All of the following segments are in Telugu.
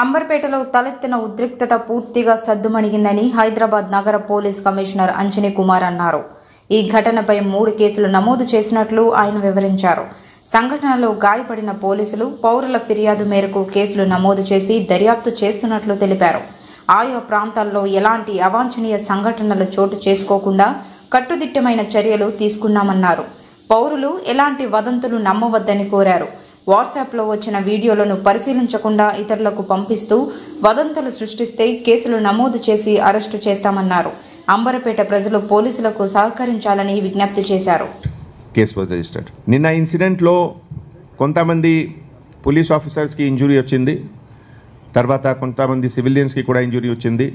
అంబర్పేటలో తలెత్తిన ఉద్రిక్తత పూర్తిగా సద్దుమణిగిందని హైదరాబాద్ నగర పోలీస్ కమిషనర్ అంజనీ కుమార్ అన్నారు. ఈ ఘటనపై మూడు కేసులు నమోదు చేసినట్లు ఆయన వివరించారు. సంఘటనలో గాయపడిన పోలీసులు పౌరుల ఫిర్యాదు మేరకు కేసులు నమోదు చేసి దర్యాప్తు చేస్తున్నట్లు తెలిపారు. ఆయా ప్రాంతాల్లో ఎలాంటి అవాంఛనీయ సంఘటనలు చోటు చేసుకోకుండా కట్టుదిట్టమైన చర్యలు తీసుకున్నామన్నారు. పౌరులు ఎలాంటి వదంతులు నమ్మవద్దని కోరారు. వాట్సాప్లో వచ్చిన వీడియోలను పరిశీలించకుండా ఇతరులకు పంపిస్తూ వదంతులు సృష్టిస్తే కేసులు నమోదు చేసి అరెస్టు చేస్తామన్నారు. అంబరపేట ప్రజలు పోలీసులకు సహకరించాలని విజ్ఞప్తి చేశారు. Case was registered. నిన్న ఇన్సిడెంట్లో కొంతమంది పోలీస్ ఆఫీసర్స్కి ఇంజురీ వచ్చింది. తర్వాత కొంతమంది సివిలియన్స్కి కూడా ఇంజురీ వచ్చింది.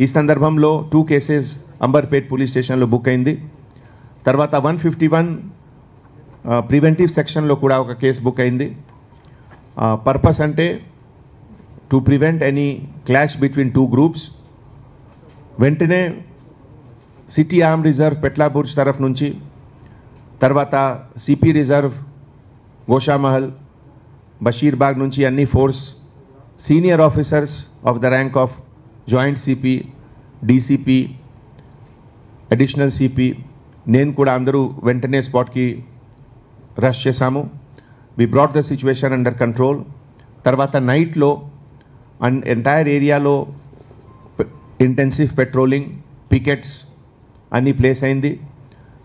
ఈ సందర్భంలో టూ కేసెస్ అంబర్పేట్ పోలీస్ స్టేషన్లో బుక్ అయింది. తర్వాత వన్ ఫిఫ్టీ వన్ ప్రివెంటివ్ సెక్షన్లో కూడా ఒక కేసు బుక్ అయింది. పర్పస్ అంటే to prevent any clash between two groups వెంటనే సిటీ ఆర్మ్ రిజర్వ్ పెట్లాబుర్జ్ తరఫు నుంచి తర్వాత సిపి రిజర్వ్ గోషామహల్ బషీర్బాగ్ నుంచి అన్ని force senior officers of the rank of joint CP DCP additional CP నేను కూడా అందరూ వెంటనే స్పాట్కి రష్ చేశాము. We brought the situation under control తర్వాత నైట్లో అండ్ ఎంటైర్ ఏరియాలో ఇంటెన్సివ్ పెట్రోలింగ్ పికెట్స్ అన్నీ ప్లేస్ అయింది.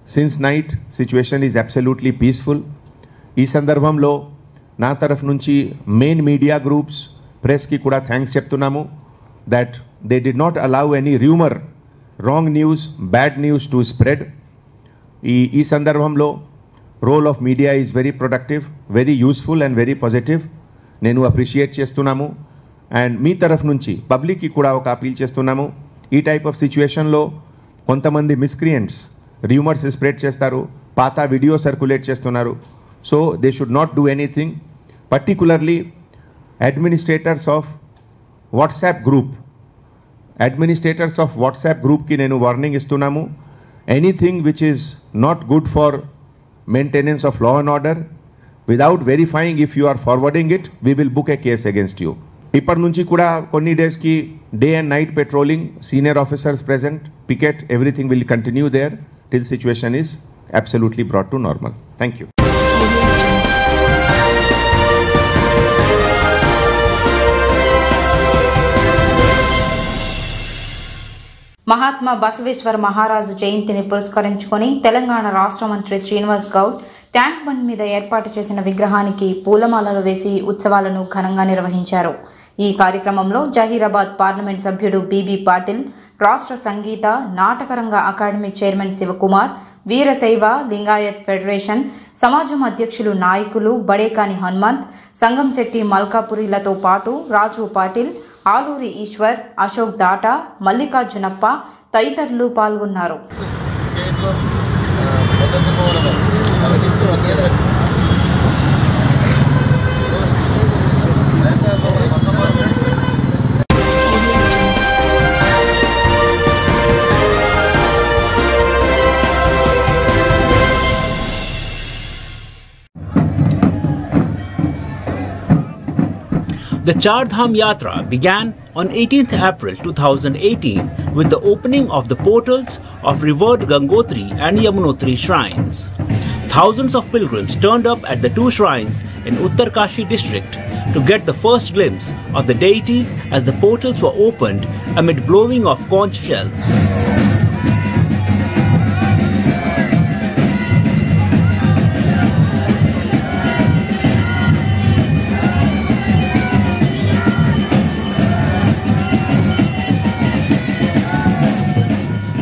Since night situation is absolutely peaceful ఈ సందర్భంలో నా తరఫు నుంచి మెయిన్ మీడియా గ్రూప్స్ ప్రెస్కి కూడా థ్యాంక్స్ చెప్తున్నాము that they did not allow any rumour wrong news bad news to spread ఈ ఈ సందర్భంలో role of media is very productive very useful and very positive నేను అప్రిషియేట్ చేస్తున్నాము. అండ్ మీ తరఫు నుంచి పబ్లిక్కి కూడా ఒక అపీల్ చేస్తున్నాము. ఈ టైప్ ఆఫ్ సిచ్యువేషన్లో కొంతమంది మిస్క్రియంట్స్ ర్యూమర్స్ స్ప్రెడ్ చేస్తారు. పాత వీడియో సర్క్యులేట్ చేస్తున్నారు. So they should not do anything particularly administrators of WhatsApp group administrators of WhatsApp గ్రూప్కి నేను వార్నింగ్ ఇస్తున్నాము. Anything which is not good for maintenance of law and order without verifying if you are forwarding it we will book a case against you ఇప్పటి నుంచి కూడా కొన్ని డేస్కి day and night patrolling senior officers present picket everything will continue there till situation is absolutely brought to normal thank you Mahatma Basaveshwara మహారాజు జయంతిని పురస్కరించుకొని తెలంగాణ రాష్ట్ర మంత్రి శ్రీనివాస్ గౌడ్ ట్యాంక్ బండ్ మీద ఏర్పాటు చేసిన విగ్రహానికి పూలమాలలు వేసి ఉత్సవాలను ఘనంగా నిర్వహించారు. ఈ కార్యక్రమంలో జహీరాబాద్ పార్లమెంట్ సభ్యుడు బీబీ పాటిల్ రాష్ట్ర సంగీత నాటకరంగ academy chairman Shivakumar Veerashaiva Lingayat federation సమాజం అధ్యక్షులు నాయకులు బడేకాని హనుమంత్ సంగంశెట్టి మల్కాపురిలతో పాటు రాజు పాటిల్ ఆలూరి ఈశ్వర్ అశోక్ దాటా మల్లికార్జునప్ప తదితరులు పాల్గొన్నారు. The Char Dham Yatra began on 18th April 2018 with the opening of the portals of revered Gangotri and Yamunotri shrines. Thousands of pilgrims turned up at the two shrines in Uttarkashi district to get the first glimpse of the deities as the portals were opened amid blowing of conch shells.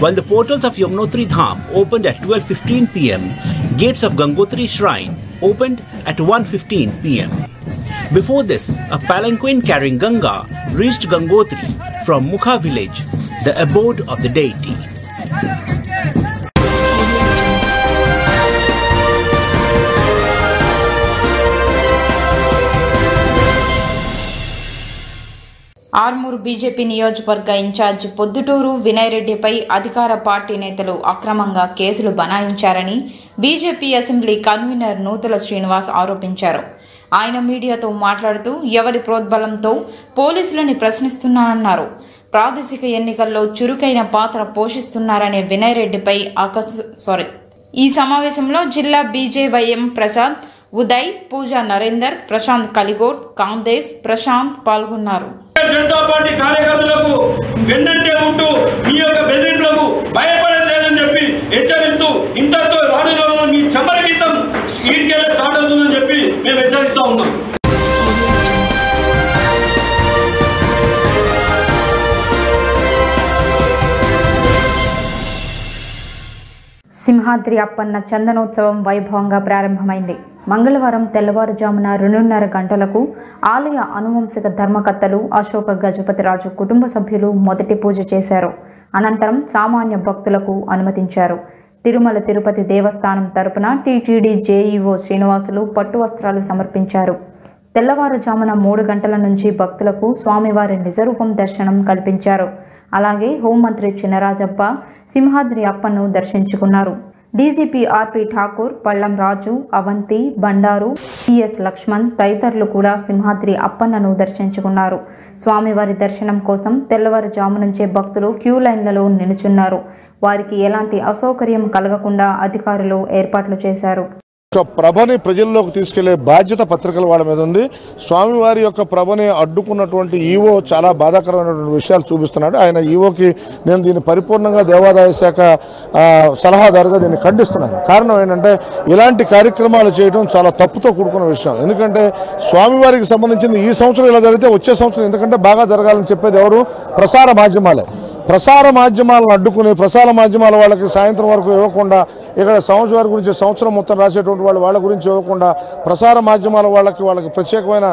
While the portals of Yamunotri Dham opened at 12:15 p.m., gates of Gangotri Shrine opened at 1:15 p.m. Before this, a palanquin carrying Ganga reached Gangotri from Mukha village, the abode of the deity. Armoor BJP నియోజకవర్గ ఇన్ఛార్జ్ పొద్దుటూరు వినయ్ రెడ్డిపై అధికార పార్టీ నేతలు అక్రమంగా కేసులు బనాయించారని BJP assembly convener Nuthala Srinivas ఆరోపించారు. ఆయన మీడియాతో మాట్లాడుతూ ఎవరి ప్రోద్బలంతో పోలీసులని ప్రశ్నిస్తున్నానన్నారు. ప్రాదేశిక ఎన్నికల్లో చురుకైన పాత్ర పోషిస్తున్నారనే వినయ్ రెడ్డిపై ఆకస్ సారీ ఈ సమావేశంలో జిల్లా బీజేవైఎం ప్రసాద్ ఉదయ్ పూజా నరేందర్ ప్రశాంత్ కలిగోడ్ కాందేశ్ ప్రశాంత్ పాల్గొన్నారు. జనతా పార్టీ కార్యకర్తలకు వెన్నంటే ఉంటూ మీ యొక్క బెదిరింపులకు భయపడేది లేదని చెప్పి హెచ్చరిస్తూ ఇంతతో రానులో మీ చమర గీతం ఈడికెళ్ళి స్టార్ట్ అవుతుందని చెప్పి మేము హెచ్చరిస్తూ ఉన్నాం. సింహాద్రి అప్పన్న చందనోత్సవం వైభవంగా ప్రారంభమైంది. మంగళవారం తెల్లవారుజామున రెండున్నర గంటలకు ఆలయ అనువంశిక ధర్మకర్తలు అశోక గజపతిరాజు కుటుంబ సభ్యులు మొదటి పూజ చేశారు. అనంతరం సామాన్య భక్తులకు అనుమతించారు. తిరుమల తిరుపతి దేవస్థానం తరపున టీటీడీ జేఈఓ శ్రీనివాసులు పట్టు వస్త్రాలు సమర్పించారు. తెల్లవారుజామున మూడు గంటల నుంచి భక్తులకు స్వామివారి నిజరూపం దర్శనం కల్పించారు. అలాగే హోంమంత్రి చినరాజప్ప సింహాద్రి అప్పను దర్శించుకున్నారు. DGP RP Thakur Pallam Raju Avanthi Bandaru PS Lakshman తదితరులు కూడా సింహాద్రి అప్పన్నను దర్శించుకున్నారు. స్వామివారి దర్శనం కోసం తెల్లవారుజాము నుంచే భక్తులు క్యూ లైన్లలో నిలుచున్నారు. వారికి ఎలాంటి అసౌకర్యం కలగకుండా అధికారులు ఏర్పాట్లు చేశారు. యొక్క ప్రభని ప్రజల్లోకి తీసుకెళ్ళే బాధ్యత పత్రికల వాళ్ళ మీద ఉంది. స్వామివారి యొక్క ప్రభని అడ్డుకున్నటువంటి ఈవో చాలా బాధాకరమైనటువంటి విషయాలు చూపిస్తున్నాడు. ఆయన ఈవోకి నేను దీన్ని పరిపూర్ణంగా దేవాదాయ శాఖ సలహాదారుగా దీన్ని ఖండిస్తున్నాను. కారణం ఏంటంటే ఇలాంటి కార్యక్రమాలు చేయడం చాలా తప్పుతో కూడుకున్న విషయం. ఎందుకంటే స్వామివారికి సంబంధించింది ఈ సంవత్సరం ఇలా జరిగితే వచ్చే సంవత్సరం ఎందుకంటే బాగా జరగాలని చెప్పేది ఎవరు? ప్రసార మాధ్యమాలే. ప్రసార మాధ్యమాలను అడ్డుకుని ప్రసార మాధ్యమాల వాళ్ళకి సాయంత్రం వరకు ఇవ్వకుండా ఇక్కడ సంవత్సరం గురించి సంవత్సరం మొత్తం రాసేటువంటి వాళ్ళు వాళ్ళ గురించి ఇవ్వకుండా ప్రసార మాధ్యమాల వాళ్ళకి వాళ్ళకి ప్రత్యేకమైన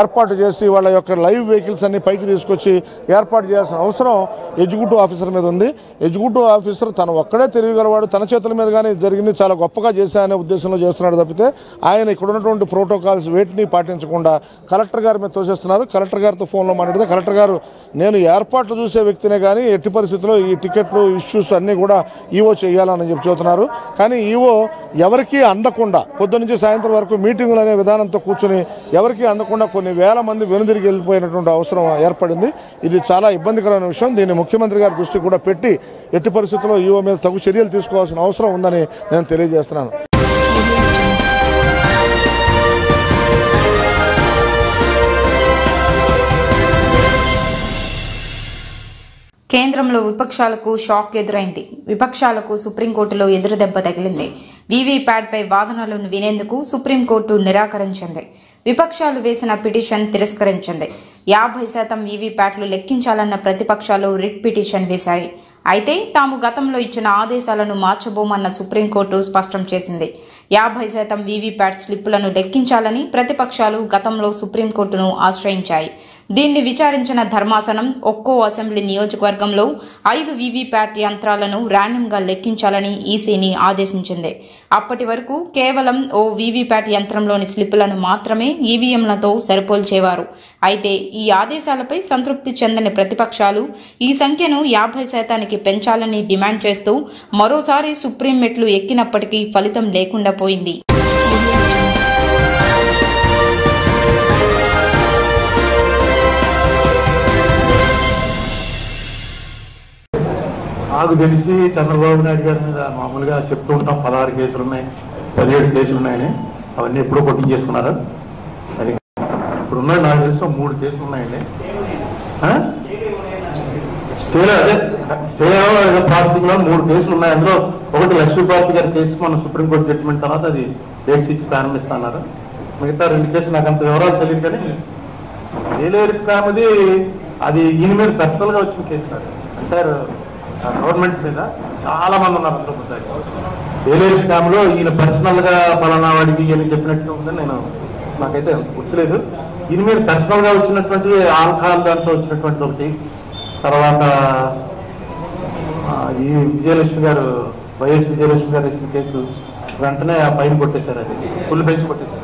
ఏర్పాటు చేసి వాళ్ళ యొక్క లైవ్ వెహికల్స్ అన్ని పైకి తీసుకొచ్చి ఏర్పాటు చేయాల్సిన అవసరం ఎగ్జిక్యూటివ్ ఆఫీసర్ మీద ఉంది. ఎగ్జిక్యూటివ్ ఆఫీసర్ తను ఒక్కడే తెలియగలవాడు తన చేతుల మీద కానీ జరిగింది చాలా గొప్పగా చేశాయనే ఉద్దేశంలో చేస్తున్నాడు తప్పితే ఆయన ఇక్కడ ఉన్నటువంటి ప్రోటోకాల్స్ వేటిని పాటించకుండా కలెక్టర్ గారి మీద తోసేస్తున్నారు. కలెక్టర్ గారితో ఫోన్లో మాట్లాడితే కలెక్టర్ గారు నేను ఏర్పాట్లు చూసే వ్యక్తినే కానీ ఎట్టి పరిస్థితుల్లో ఈ టికెట్లు ఇష్యూస్ అన్నీ కూడా ఈవో చేయాలని చెప్పి చెబుతున్నారు. కానీ ఈవో ఎవరికీ అందకుండా పొద్దునుంచి సాయంత్రం వరకు మీటింగులు అనే విధానంతో కూర్చుని ఎవరికీ అందకుండా కొన్ని వేల మంది వెనుదిరిగి వెళ్ళిపోయినటువంటి అవసరం ఏర్పడింది. ఇది చాలా ఇబ్బందికరమైన విషయం. దీన్ని ముఖ్యమంత్రి గారి దృష్టికి కూడా పెట్టి ఎట్టి పరిస్థితుల్లో ఈవో మీద తగు చర్యలు తీసుకోవాల్సిన అవసరం ఉందని నేను తెలియజేస్తున్నాను. కేంద్రంలో విపక్షాలకు షాక్ ఎదురైంది. విపక్షాలకు సుప్రీంకోర్టులో ఎదురుదెబ్బ తగిలింది. వీవీప్యాడ్పై వాదనలను వినేందుకు సుప్రీంకోర్టు నిరాకరించింది. విపక్షాలు వేసిన పిటిషన్ తిరస్కరించింది. యాభై శాతం వీవీప్యాట్లు లెక్కించాలన్న ప్రతిపక్షాలు రిట్ పిటిషన్ వేశాయి. అయితే తాము గతంలో ఇచ్చిన ఆదేశాలను మార్చబోమన్న సుప్రీంకోర్టు స్పష్టం చేసింది. యాభై శాతం వీవీప్యాట్ స్లిప్పులను లెక్కించాలని ప్రతిపక్షాలు గతంలో సుప్రీంకోర్టును ఆశ్రయించాయి. దీన్ని విచారించిన ధర్మాసనం ఒక్కో అసెంబ్లీ నియోజకవర్గంలో ఐదు వీవీప్యాట్ యంత్రాలను ర్యాండమ్గా లెక్కించాలని ఈసీని ఆదేశించింది. అప్పటి వరకు కేవలం ఓ వీవీప్యాట్ యంత్రంలోని స్లిప్పులను మాత్రమే ఈవీఎంలతో సరిపోల్చేవారు. అయితే ఈ ఆదేశాలపై సంతృప్తి చెందని ప్రతిపక్షాలు ఈ సంఖ్యను యాభై శాతానికి పెంచాలని డిమాండ్ చేస్తూ మరోసారి సుప్రీం మెట్లు ఎక్కినప్పటికీ ఫలితం లేకుండా పోయింది. నాకు తెలిసి చంద్రబాబు నాయుడు గారి మీద మామూలుగా చెప్తూ ఉంటాం పదహారు కేసులు ఉన్నాయి పదిహేడు కేసులు ఉన్నాయని. అవన్నీ ఎప్పుడో పట్టించేసుకున్నారా అది ఇప్పుడు ఉన్నాయి నాకు తెలిసి మూడు కేసులు ఉన్నాయండి. ఆ? అదే స్టేలో ప్రాసెసింగ్లో మూడు కేసులు ఉన్నాయి. అందులో ఒకటి లక్ష్మీపార్తి గారి కేసు మన సుప్రీంకోర్టు జడ్జిమెంట్ తర్వాత అది డేట్స్ ఇచ్చి ప్రారంభిస్తున్నారు. మిగతా రెండు కేసులు నాకు అంత వివరాలు తెలియదు కానీ ఏలేరు స్కామ్ అది అది ఈయన మీద పర్సనల్గా వచ్చిన కేసు సార్. అంటే గవర్నమెంట్ మీద చాలా మంది ఉన్నారు అందరూ ముద్దాయిలు. ఏలేరు స్కామ్లో ఈయన పర్సనల్గా పలానా వాడికి అని చెప్పినట్టు ఉందని నేను నాకైతే గుర్తులేదు. దీని మీద పర్సనల్గా వచ్చినటువంటి ఆల్కహాల్ దాంట్లో వచ్చినటువంటి ఒకటి తర్వాత ఈ విజయలక్ష్మి గారు వైఎస్ విజయలక్ష్మి గారు ఇచ్చిన కేసు వెంటనే ఆ పైన కొట్టేశారు అది. ఫుల్ బెంచ్ కొట్టేశారు.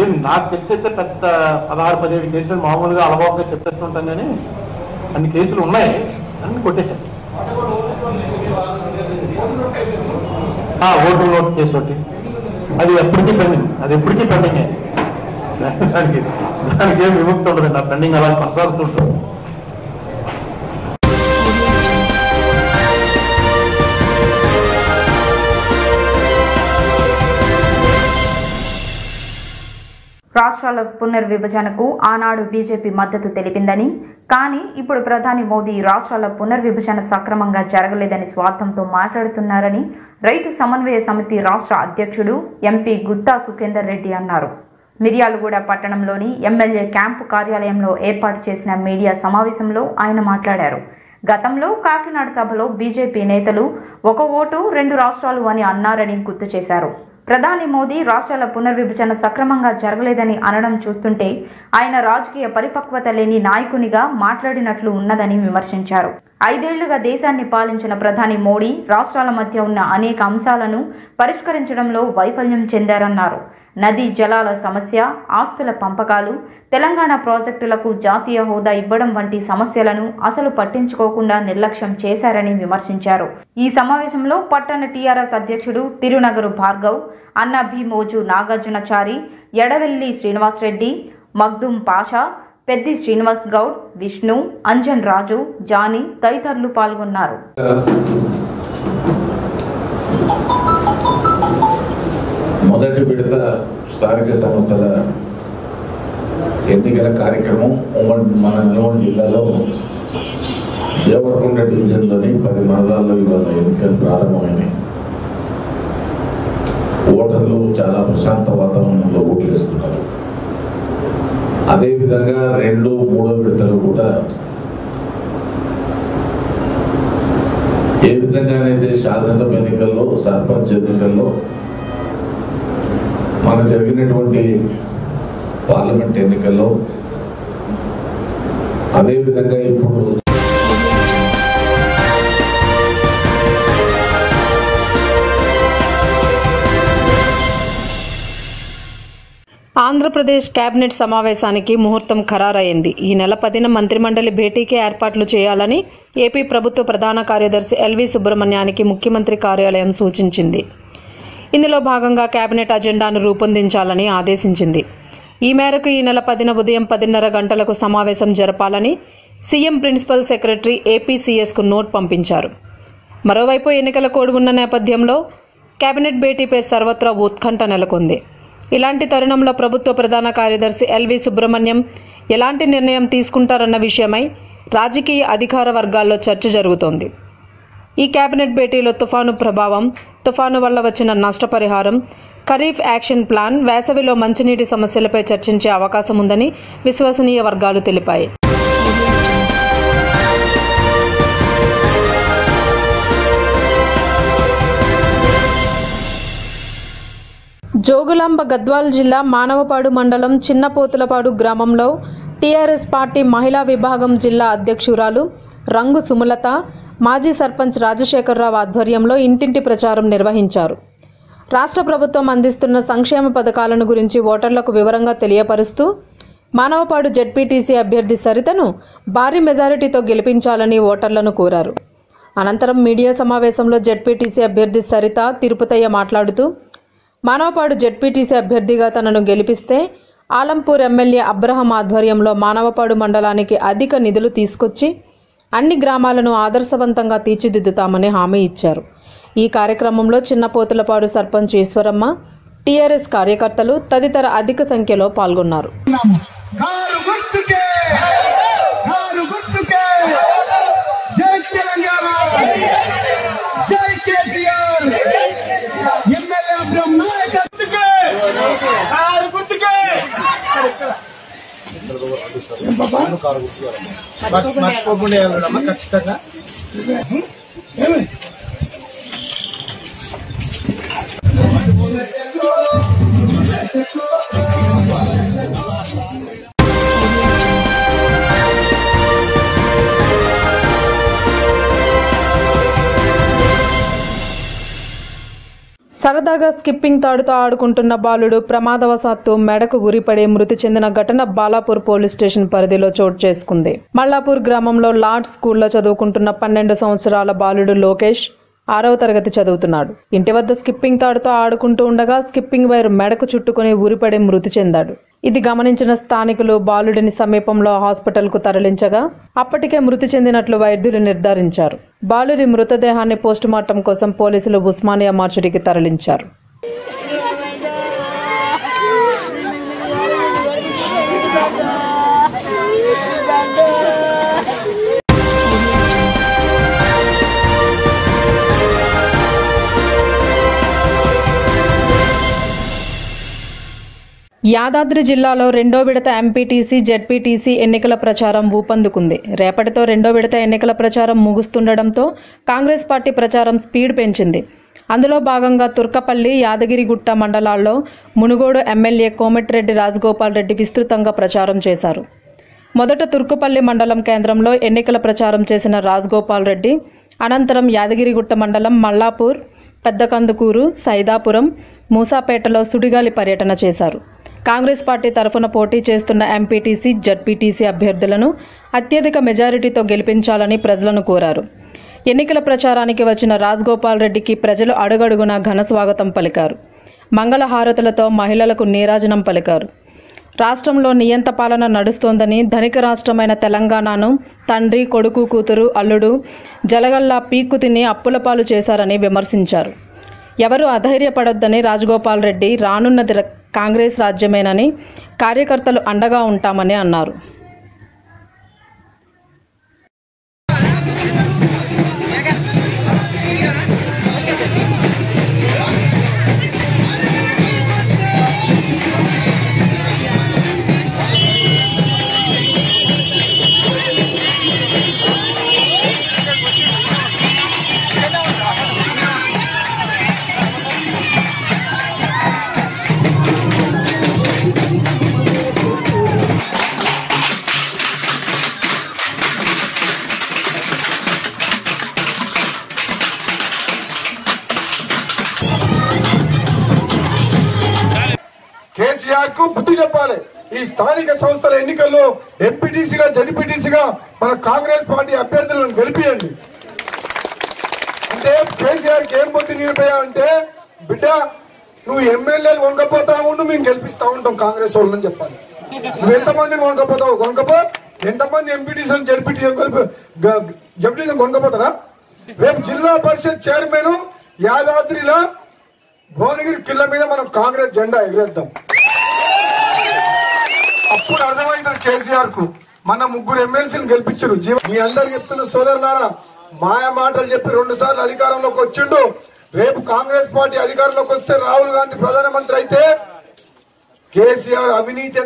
ఏం నాకు తెలిసైతే పెద్ద పదహారు పదిహేడు కేసులు మామూలుగా అలవాటుగా చెప్పేస్తుంటాం కానీ అన్ని కేసులు ఉన్నాయి. అన్ని కొట్టేశారు ఆ, ఓటు నోటు కేసు ఒకటి అది ఎప్పటికీ పెండింగ్ అది ఎప్పటికీ పెండింగే దానికి దానికి ఏం విముక్తి ఉండదు నా పెండింగ్ అలా కొనసాగుతుంటుంది రాష్ట్రాల పునర్విభజనకు ఆనాడు బీజేపీ మద్దతు తెలిపిందని కానీ ఇప్పుడు ప్రధాని మోదీ రాష్ట్రాల పునర్విభజన సక్రమంగా జరగలేదని స్వార్థంతో మాట్లాడుతున్నారని రైతు సమన్వయ సమితి రాష్ట్ర అధ్యక్షుడు ఎంపీ గుత్తా సుఖేందర్ రెడ్డి అన్నారు. మిర్యాలగూడ పట్టణంలోని ఎమ్మెల్యే క్యాంపు కార్యాలయంలో ఏర్పాటు చేసిన మీడియా సమావేశంలో ఆయన మాట్లాడారు. గతంలో కాకినాడ సభలో బీజేపీ నేతలు ఒక ఓటు రెండు రాష్ట్రాలు అని అన్నారని గుర్తు చేశారు. ప్రధాని మోదీ రాష్ట్రాల పునర్విభజన సక్రమంగా జరగలేదని అనడం చూస్తుంటే ఆయన రాజకీయ పరిపక్వత లేని నాయకునిగా మాట్లాడినట్లు ఉన్నదని విమర్శించారు. ఐదేళ్ళుగా దేశాన్ని పాలించిన ప్రధాని మోడీ రాష్ట్రాల మధ్య ఉన్న అనేక అంశాలను పరిష్కరించడంలో వైఫల్యం చెందారన్నారు. నదీ జలాల సమస్య ఆస్తుల పంపకాలు తెలంగాణ ప్రాజెక్టులకు జాతీయ హోదా ఇవ్వడం వంటి సమస్యలను అసలు పట్టించుకోకుండా నిర్లక్ష్యం చేశారని విమర్శించారు. ఈ సమావేశంలో పట్టణ టీఆర్ఎస్ అధ్యక్షుడు తిరునగరు భార్గవ్ అన్న భీమోజు నాగార్జునచారి ఎడవెల్లి శ్రీనివాసరెడ్డి మగ్దుం పాషా పెద్ది శ్రీనివాస్ గౌడ్ విష్ణు అంజన్ రాజు జానీ తదితరులు పాల్గొన్నారు. మొదటి విడత స్థానిక సంస్థల ఎన్నికల కార్యక్రమం ఉమ్మడి మన నల్గొండ జిల్లాలో దేవరకొండ డివిజన్లోని పది మండలాల్లో ఇవాళ ఎన్నికలు ప్రారంభమైనాయి. ఓటర్లు చాలా ప్రశాంత వాతావరణంలో ఓట్లు వేస్తున్నారు. అదేవిధంగా రెండు మూడో విడతలు కూడా ఏ విధంగానైతే శాసనసభ ఎన్నికల్లో సర్పంచ్ ఎన్నికల్లో మన జరిగినటువంటి పార్లమెంట్ ఎన్నికల్లో అదేవిధంగా ఇప్పుడు ఆంధ్రప్రదేశ్ కేబినెట్ సమావేశానికి ముహూర్తం ఖరారైంది. ఈ నెల పదిన మంత్రిమండలి భేటీకి ఏర్పాట్లు చేయాలని ఏపీ ప్రభుత్వ ప్రధాన కార్యదర్శి ఎల్వి సుబ్రహ్మణ్యానికి ముఖ్యమంత్రి కార్యాలయం సూచించింది. ఇందులో భాగంగా కేబినెట్ అజెండాను రూపొందించాలని ఆదేశించింది. ఈ మేరకు ఈ నెల పదిన ఉదయం పదిన్నర గంటలకు సమావేశం జరపాలని సీఎం ప్రిన్సిపల్ సెక్రటరీ ఏపీసీఎస్కు నోట్ పంపించారు. మరోవైపు ఎన్నికల కోడ్ ఉన్న నేపథ్యంలో కేబినెట్ భేటీపై సర్వత్రా ఉత్కంఠ నెలకొంది. ఇలాంటి తరుణంలో ప్రభుత్వ ప్రధాన కార్యదర్శి ఎల్వి సుబ్రహ్మణ్యం ఎలాంటి నిర్ణయం తీసుకుంటారన్న విషయమై రాజకీయ అధికార వర్గాల్లో చర్చ జరుగుతోంది. ఈ కేబినెట్ భేటీలో తుఫాను ప్రభావం తుఫాను వల్ల వచ్చిన నష్టపరిహారం ఖరీఫ్ యాక్షన్ ప్లాన్ వేసవిలో మంచినీటి సమస్యలపై చర్చించే అవకాశం ఉందని విశ్వసనీయ వర్గాలు తెలిపాయి. జోగులాంబ గద్వాల్ జిల్లా మానవపాడు మండలం చిన్నపోతులపాడు గ్రామంలో టీఆర్ఎస్ పార్టీ మహిళా విభాగం జిల్లా అధ్యక్షురాలు రంగు సుమలత మాజీ సర్పంచ్ రాజశేఖరరావు ఆధ్వర్యంలో ఇంటింటి ప్రచారం నిర్వహించారు. రాష్ట్ర ప్రభుత్వం అందిస్తున్న సంక్షేమ పథకాలను గురించి ఓటర్లకు వివరంగా తెలియపరుస్తూ మానవపాడు జెడ్పీటీసీ అభ్యర్థి సరితను భారీ మెజారిటీతో గెలిపించాలని ఓటర్లను కోరారు. అనంతరం మీడియా సమావేశంలో జడ్పీటీసీ అభ్యర్థి సరిత తిరుపతయ్య మాట్లాడుతూ మానవపాడు జెడ్పీటీసీ అభ్యర్థిగా తనను గెలిపిస్తే ఆలంపూర్ ఎమ్మెల్యే అబ్రహం ఆధ్వర్యంలో మానవపాడు మండలానికి అధిక నిధులు తీసుకొచ్చి అన్ని గ్రామాలను ఆదర్శవంతంగా తీర్చిదిద్దుతామని హామీ ఇచ్చారు. ఈ కార్యక్రమంలో చిన్నపోతులపాడు సర్పంచ్ ఈశ్వరమ్మ టీఆర్ఎస్ కార్యకర్తలు తదితర అధిక సంఖ్యలో పాల్గొన్నారు. కారు అబ్రహ్మ నాయకత్వకే కారు గుర్తుకే మర్చిపోకుండా ఖచ్చితంగా సరదాగా స్కిప్పింగ్ తాడుతో ఆడుకుంటున్న బాలుడు ప్రమాదవశాత్తు మెడకు ఉరిపడి మృతి చెందిన ఘటన బాలాపూర్ పోలీస్ స్టేషన్ పరిధిలో చోటు చేసుకుంది. మల్లాపూర్ గ్రామంలో లార్డ్ స్కూల్లో చదువుకుంటున్న పన్నెండు సంవత్సరాల బాలుడు లోకేష్ ఆరవ తరగతి చదువుతున్నాడు. ఇంటి వద్ద స్కిప్పింగ్ తాడుతో ఆడుకుంటూ ఉండగా స్కిప్పింగ్ వైర్ మెడకు చుట్టుకుని ఉరిపడి మృతి చెందాడు. ఇది గమనించిన స్థానికులు బాలుడిని సమీపంలో హాస్పిటల్కు తరలించగా అప్పటికే మృతి చెందినట్లు వైద్యులు నిర్ధారించారు. బాలుడి మృతదేహాన్ని పోస్టుమార్టం కోసం పోలీసులు ఉస్మానియా మార్చుడికి తరలించారు. యాదాద్రి జిల్లాలో రెండో విడత ఎంపీటీసీ జెడ్పీటీసీ ఎన్నికల ప్రచారం ఊపందుకుంది. రేపటితో రెండో విడత ఎన్నికల ప్రచారం ముగుస్తుండటంతో కాంగ్రెస్ పార్టీ ప్రచారం స్పీడ్ పెంచింది. అందులో భాగంగా తుర్కపల్లి యాదగిరిగుట్ట మండలాల్లో మునుగోడు ఎమ్మెల్యే కోమటిరెడ్డి రాజగోపాల్ రెడ్డి విస్తృతంగా ప్రచారం చేశారు. మొదట తుర్కపల్లి మండలం కేంద్రంలో ఎన్నికల ప్రచారం చేసిన రాజగోపాల్ రెడ్డి అనంతరం యాదగిరిగుట్ట మండలం మల్లాపూర్ పెద్దకందుకూరు సైదాపురం మూసాపేటలో సుడిగాలి పర్యటన చేశారు. కాంగ్రెస్ పార్టీ తరఫున పోటీ చేస్తున్న ఎంపీటీసీ జడ్పీటీసీ అభ్యర్థులను అత్యధిక మెజారిటీతో గెలిపించాలని ప్రజలను కోరారు. ఎన్నికల ప్రచారానికి వచ్చిన రాజగోపాల్ రెడ్డికి ప్రజలు అడుగడుగునా ఘన స్వాగతం పలికారు. మంగళహారతులతో మహిళలకు నీరాజనం పలికారు. రాష్ట్రంలో నియంత పాలన నడుస్తోందని ధనిక రాష్ట్రమైన తెలంగాణను తండ్రి కొడుకు కూతురు అల్లుడు జలగల్లా పీక్కు తిని అప్పుల పాలు చేశారని విమర్శించారు. ఎవరు అధైర్యపడొద్దని రాజగోపాల్ రెడ్డి రానున్నది కాంగ్రెస్ రాజ్యమేనని కార్యకర్తలు అండగా ఉంటామని అన్నారు. జడ్పీటీసీగా మన కాంగ్రెస్ పార్టీ అభ్యర్థులను గెలిపియండి. అంటే కేసీఆర్ ఏం బుద్ధి నిలిపోయావంటే బిడ్డ నువ్వు ఎమ్మెల్యేలు వంకపోతా ఉండు మేము గెలిపిస్తా ఉంటాం కాంగ్రెస్ వాళ్ళని చెప్పాలి. నువ్వు ఎంతమందిని వంకపోతావు వంకపో ఎంతమంది ఎంపీటీసీలను జడ్పీటీ కలిపి జడ్పీటీసీ కొనకపోతారా? రేపు జిల్లా పరిషత్ చైర్మన్ యాదాద్రిలో భువనగిరి కిల్ల మీద మనం కాంగ్రెస్ జెండా ఎగరేద్దాం. అప్పుడు అర్థమవుతుంది కేసీఆర్కు మన ముగ్గురు ఎమ్మెల్సీని గెలిపించారు. మీ అందరు చెప్తున్న సోదరులారా మాయ మాటలు చెప్పి రెండు సార్లు అధికారంలోకి వచ్చిండు. రేపు కాంగ్రెస్ పార్టీ అధికారంలోకి వస్తే రాహుల్ గాంధీ ప్రధానమంత్రి అయితే కేసీఆర్ అవినీతి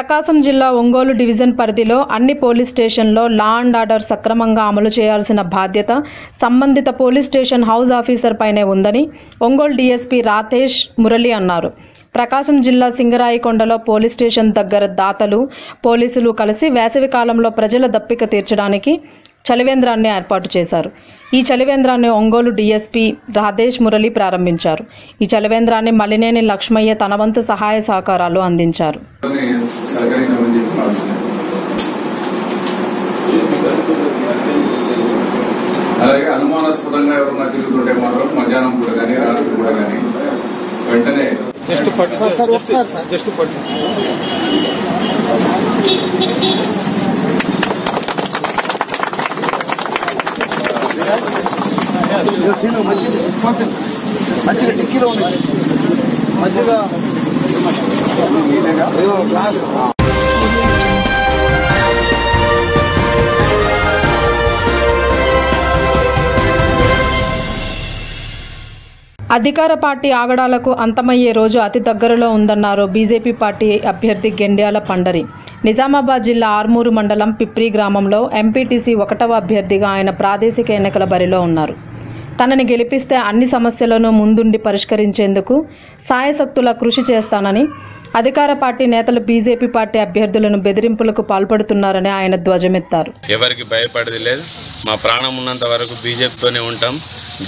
ప్రకాశం జిల్లా ఒంగోలు డివిజన్ పరిధిలో అన్ని పోలీస్ స్టేషన్లో లా అండ్ ఆర్డర్ సక్రమంగా అమలు చేయాల్సిన బాధ్యత సంబంధిత పోలీస్ స్టేషన్ హౌస్ ఆఫీసర్ పైనే ఉందని ఒంగోలు డీఎస్పీ రాతేష్ మురళి అన్నారు. ప్రకాశం జిల్లా సింగరాయికొండలో పోలీస్ స్టేషన్ దగ్గర దాతలు పోలీసులు కలిసి వేసవి కాలంలో ప్రజల దప్పిక తీర్చడానికి చలివేంద్రాన్ని ఏర్పాటు చేశారు. ఈ చలివేంద్రాన్ని ఒంగోలు డీఎస్పీ రాధేష్ మురళి ప్రారంభించారు. ఈ చలివేంద్రాన్ని మలినేని లక్ష్మయ్య తన వంతు సహాయ సహకారాలు అందించారు. అలాగే అనుమానాస్పదంగా ఎవరన్నా తిరుగుతుంటే మాత్రం మధ్యాహ్నం పూట కానీ రాత్రి పూట కానీ వెంటనే జస్ట్ పట్టు సార్ ఒకసారి సార్ జస్ట్ పట్టు మంచిగా టిక్కీలో ఉంది మంచిగా అధికార పార్టీ ఆగడాలకు అంతమయ్యే రోజు అతి దగ్గరలో ఉందన్నారు బీజేపీ పార్టీ అభ్యర్థి గెండ్యాల పండరి. నిజామాబాద్ జిల్లా ఆర్మూరు మండలం పిప్రి గ్రామంలో ఎంపీటీసీ ఒకటవ అభ్యర్థిగా ఆయన ప్రాదేశిక ఎన్నికల బరిలో ఉన్నారు. తనని గెలిపిస్తే అన్ని సమస్యలను ముందుండి పరిష్కరించేందుకు సాయశక్తుల కృషి చేస్తానని అధికార పార్టీ నేతలు బీజేపీ పార్టీ అభ్యర్థులను బెదిరింపులకు పాల్పడుతున్నారని ఆయన ధ్వజమెత్తారు. ఎవరికి భయపడేది లేదు. మా ప్రాణం ఉన్నంత వరకు బీజేపీతోనే ఉంటాం.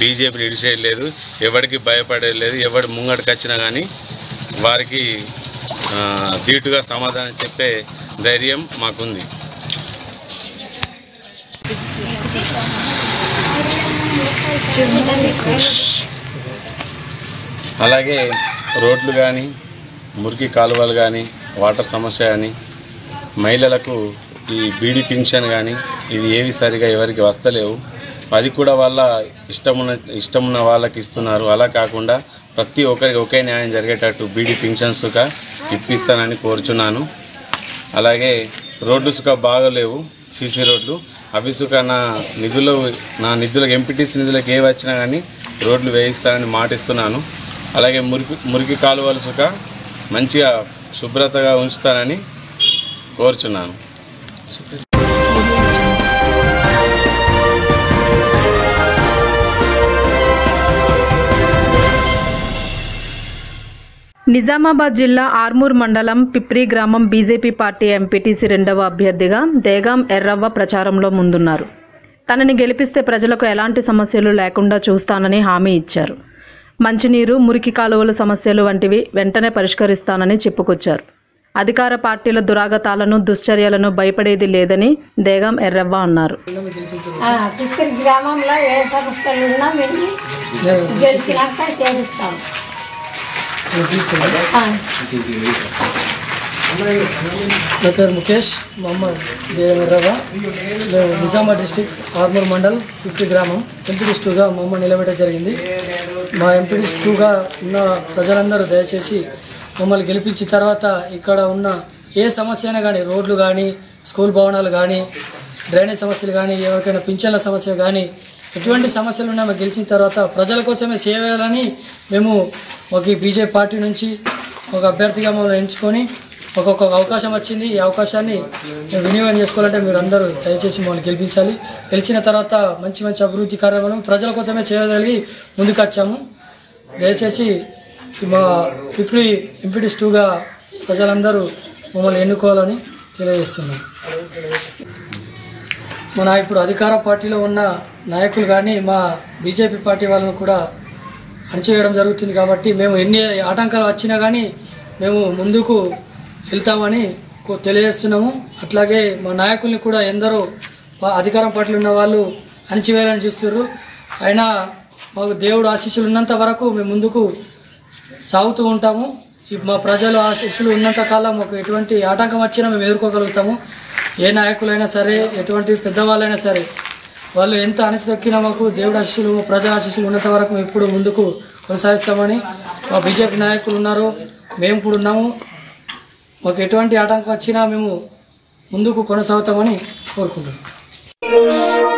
బీజేపీని ఇడిసేది లేదు ఎవరికి భయపడేది లేదు. ఎవడు ముంగడికి వచ్చినా కానీ వారికి ధీటుగా సమాధానం చెప్పే ధైర్యం మాకుంది. అలాగే రోడ్లు కానీ మురికి కాలువలు కానీ వాటర్ సమస్య కానీ మహిళలకు ఈ బీడీ పింఛన్ కానీ ఇది ఏవి సరిగా ఎవరికి వస్తలేవు. అది కూడా వాళ్ళ ఇష్టమున్న ఇష్టమున్న వాళ్ళకి ఇస్తున్నారు. అలా కాకుండా ప్రతి ఒక్కరికి ఒకే న్యాయం జరిగేటట్టు బీడీ పింఛన్స్గా ఇప్పిస్తానని కోరుచున్నాను. అలాగే రోడ్లు సుఖ బాగలేవు సీసీ రోడ్లు. అవి సుఖ నా నిధులు నా నిధులకు ఎంపీటీసీ నిధులకు ఏ వచ్చినా కానీ రోడ్లు వేయిస్తానని మాటిస్తున్నాను. అలాగే మురికి మురికి కాలువలు సుఖ మంచిగా శుభ్రతగా ఉంచుతానని కోరుచున్నాను. నిజామాబాద్ జిల్లా ఆర్మూర్ మండలం పిప్రి గ్రామం బీజేపీ పార్టీ ఎంపీటీసీ రెండవ అభ్యర్థిగా దేగాం ఎర్రవ్వ ప్రచారంలో ముందున్నారు. తనని గెలిపిస్తే ప్రజలకు ఎలాంటి సమస్యలు లేకుండా చూస్తానని హామీ ఇచ్చారు. మంచినీరు మురికి కాలువల సమస్యలు వంటివి వెంటనే పరిష్కరిస్తానని చెప్పుకొచ్చారు. అధికార పార్టీల దురాగతాలను దుశ్చర్యలను భయపడేది లేదని దేగాం ఎర్రవ్వ అన్నారు. గ్రామంలో ఏ సమస్యలు ఉన్నా మేము గెలిచినాక. నా పేరు ముఖేష్ అమ్మ దేవరవ. మేము నిజామాబాద్ డిస్టిక్ ఆర్మూర్ మండల్ ఫిఫ్టీ గ్రామం. ఎంపీడీస్ టూగా మమ్మల్ని నిలబెట్టడం జరిగింది. మా ఎంపీడీస్ టూగా ఉన్న ప్రజలందరూ దయచేసి మమ్మల్ని గెలిపించిన తర్వాత ఇక్కడ ఉన్న ఏ సమస్య అయినా కానీ రోడ్లు కానీ స్కూల్ భవనాలు కానీ డ్రైనేజ్ సమస్యలు కానీ ఎవరికైనా పింఛన్ల సమస్య కానీ ఎటువంటి సమస్యలు ఉన్నా మేము గెలిచిన తర్వాత ప్రజల కోసమే సేవ మేము ఒక బీజేపీ పార్టీ నుంచి ఒక అభ్యర్థిగా మమ్మల్ని ఎంచుకొని ఒక్కొక్క అవకాశం వచ్చింది. ఈ అవకాశాన్ని మేము వినియోగం చేసుకోవాలంటే మీరు అందరూ దయచేసి మమ్మల్ని గెలిపించాలి. గెలిచిన తర్వాత మంచి మంచి అభివృద్ధి కార్యక్రమం ప్రజల కోసమే చేయగలిగి ముందుకు వచ్చాము దయచేసి మా పిప్లీ ఎంపీటీస్ టూగా ప్రజలందరూ మమ్మల్ని ఎన్నుకోవాలని తెలియజేస్తున్నాను మన ఇప్పుడు అధికార పార్టీలో ఉన్న నాయకులు కానీ మా బీజేపీ పార్టీ వాళ్ళను కూడా అణచివేయడం జరుగుతుంది కాబట్టి మేము ఎన్ని ఆటంకాలు వచ్చినా కానీ మేము ముందుకు వెళ్తామని కో- తెలియజేస్తున్నాము. అట్లాగే మా నాయకుల్ని కూడా ఎందరో అధికారం పట్ల ఉన్న వాళ్ళు అణిచివేయాలని చూస్తున్నారు అయినా మాకు దేవుడు ఆశీస్సులు ఉన్నంత వరకు మేము ముందుకు సాగుతూ ఉంటాము. మా ప్రజలు ఆశీస్సులు ఉన్నంత కాలం మాకు ఎటువంటి ఆటంకం వచ్చినా మేము ఎదుర్కోగలుగుతాము. ఏ నాయకులైనా సరే ఎటువంటి పెద్దవాళ్ళైనా సరే వాళ్ళు ఎంత అణచితొక్కినా మాకు దేవుడు ఆశీస్సులు ప్రజా ఆశీస్సులు ఉన్నంత వరకు మేము ఇప్పుడు ముందుకు కొనసాగిస్తామని మా బీజేపీ నాయకులు ఉన్నారు. మేము కూడా ఉన్నాము. మాకు ఎటువంటి ఆటంకం వచ్చినా మేము ముందుకు కొనసాగుతామని కోరుకుంటున్నాం.